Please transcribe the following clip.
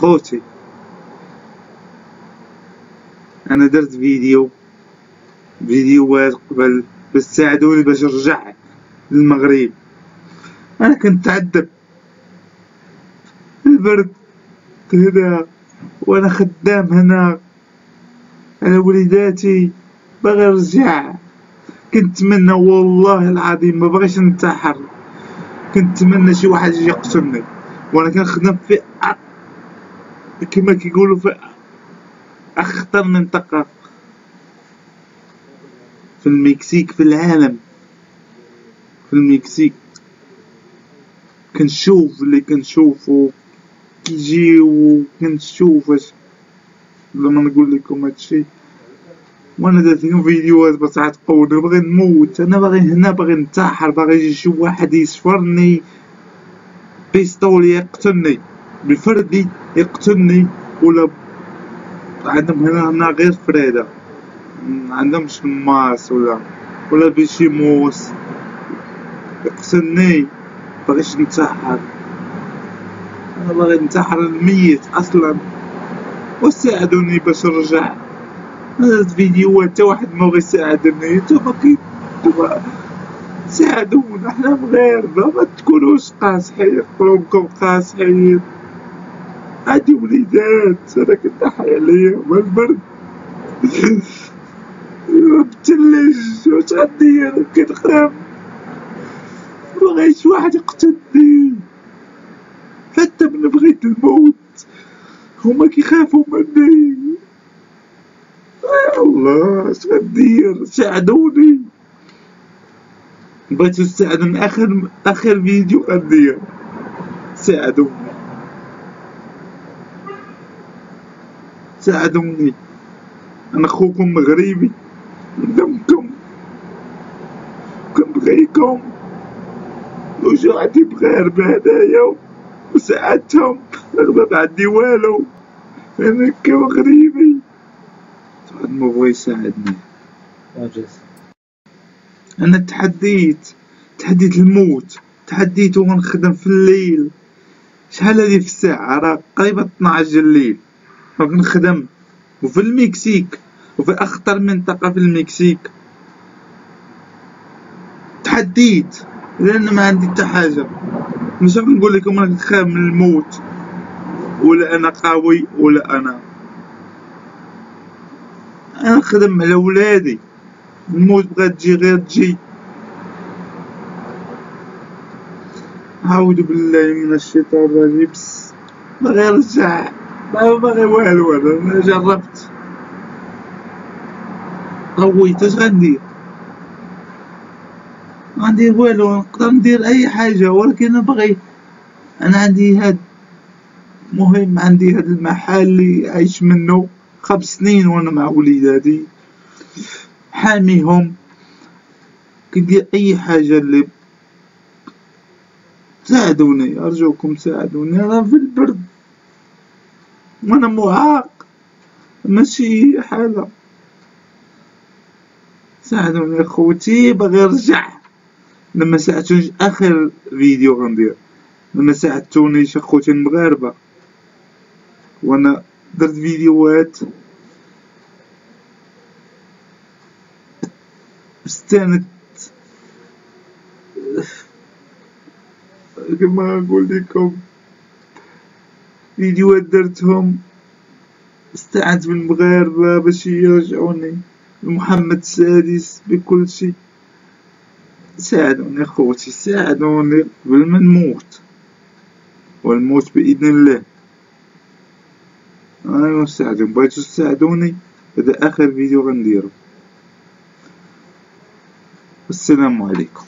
خوتي. أنا درت فيديو فيديوهات قبل باش تساعدوني باش نرجع للمغرب. أنا كنت تعذب. البرد هنا وأنا خدام هنا. على وليداتي باغي نرجع. كنت نتمنى والله العظيم ما بغيش ننتحر. كنت نتمنى شي واحد يجي يقتلني. وأنا كنخدم في. كما كيقولوا في أخطر منطقة في المكسيك في العالم. في المكسيك. كنشوف اللي كنشوفو كيجيو كنشوف اش لما نقول لكم هادشي. وأنا درت لكم فيديوهات باش تقولوا باغي نموت. أنا باغي هنا باغي ننتحر باغي يجي شي واحد يسفرني بيستولي يقتلني. بفردي يقتلني ولا عندهم هنا هنا غير فريدة. عندهمش ماس ولا ولا بيشيموس يقتلني باغيش ننتحر أنا باغي ننتحر الميت أصلا. وساعدوني باش نرجع. درت فيديوهات تا واحد ما يساعدني. نتوما كي ساعدونا حنا مغاربة ما تكونوش قاصحين قلوبكم قاصحين. عندي وليدات. أنا كنضحي عليهم البرد بتلج واش غندير كنخاف. مبغيتش واحد يقتلني. حتى من بغيت الموت. هما كيخافوا مني. يا الله اش غندير؟ ساعدوني. بغيتو تساعدوني اخر آخر فيديو غندير. ساعدوني. ساعدوني أنا خوكم مغربي. ندمكم كنبغيكم وجو عندي مغاربة هنايا وساعدتهم رغم ما عندي والو. أنا كمغربي واحد ما بغا يساعدني. معجز أنا تحديت. تحديت الموت. تحديت ونخدم في الليل. شحال هادي في الساعة؟ راه قريبة 12 الليل راك نخدم وفي المكسيك وفي أخطر منطقة في المكسيك. تحديت لأن ما عندي حتى حاجة. مش نقول لكم أنا نخاف من الموت ولا أنا قوي ولا أنا. أنا نخدم على ولادي. الموت بغات تجي غير تجي. أعوذ بالله من الشيطان الرجيم. بس باغي نرجع ما باغي والو أنا جربت. قويت اش غندير غندير والو نقدر ندير أي حاجة ولكن أنا باغي أنا عندي هاد مهم عندي هاد المحل اللي عايش منه خمس سنين وأنا مع وليداتي. حاميهم. كندير أي حاجة اللي ساعدوني أرجوكم ساعدوني أنا في البرد. وأنا معاق ماشي حالة ساعدوني إخوتي باغي نرجع لما ساعدتونيش آخر فيديو غندير. لما ساعدتونيش إخوتي المغاربة. وأنا درت فيديوهات. استانت كما نقول لكم. فيديوهات درتهم. استعنت بالمغاربة باش يرجعوني. محمد السادس بكل شي ساعدوني اخوتي ساعدوني قبل ما نموت. والموت بإذن الله. أنا نساعدكم بغيتو تساعدوني هذا آخر فيديو غنديرو. السلام عليكم.